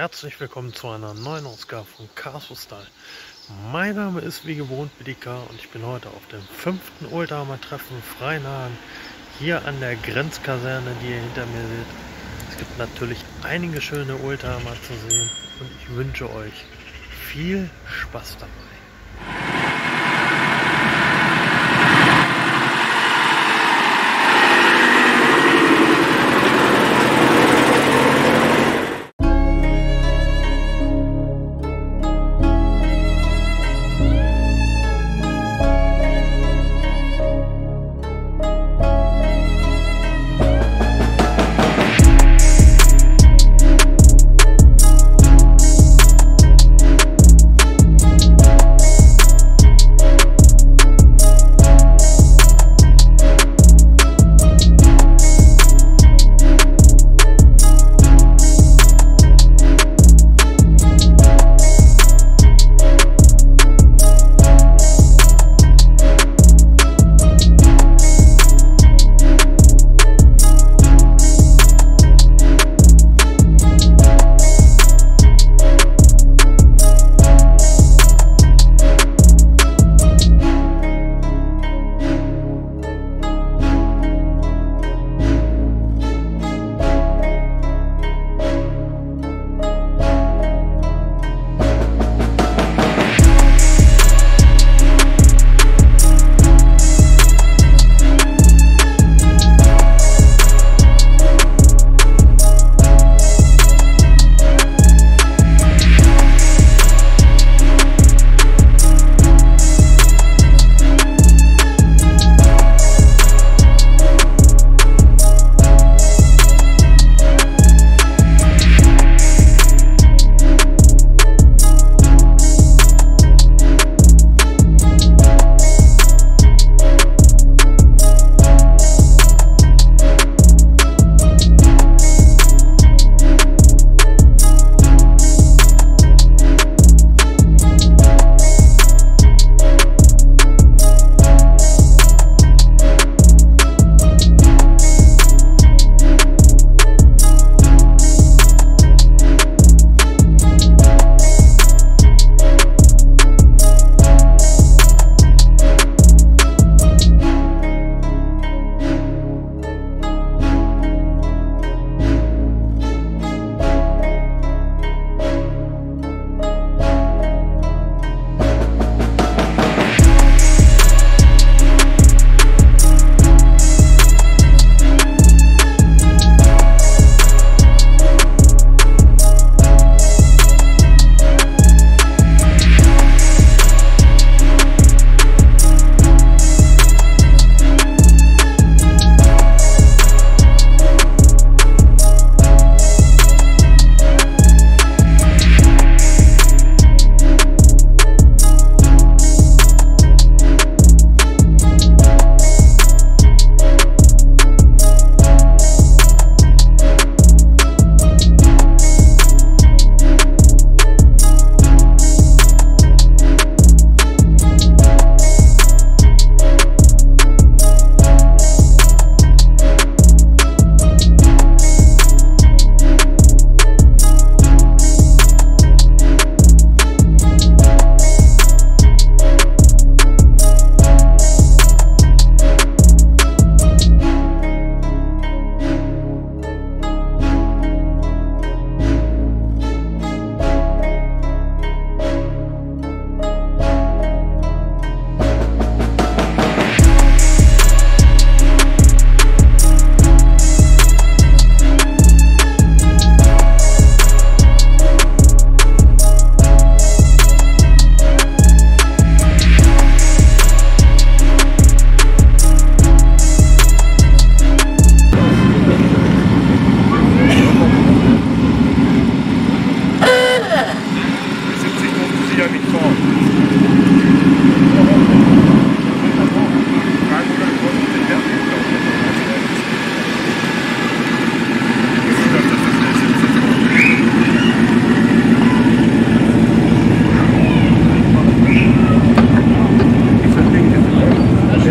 Herzlich willkommen zu einer neuen Ausgabe von Caso Style. Mein Name ist wie gewohnt Bidika und ich bin heute auf dem fünften Oldtimer-Treffen Freinagen hier an der Grenzkaserne, die ihr hinter mir seht. Es gibt natürlich einige schöne Oldtimer zu sehen und ich wünsche euch viel Spaß dabei.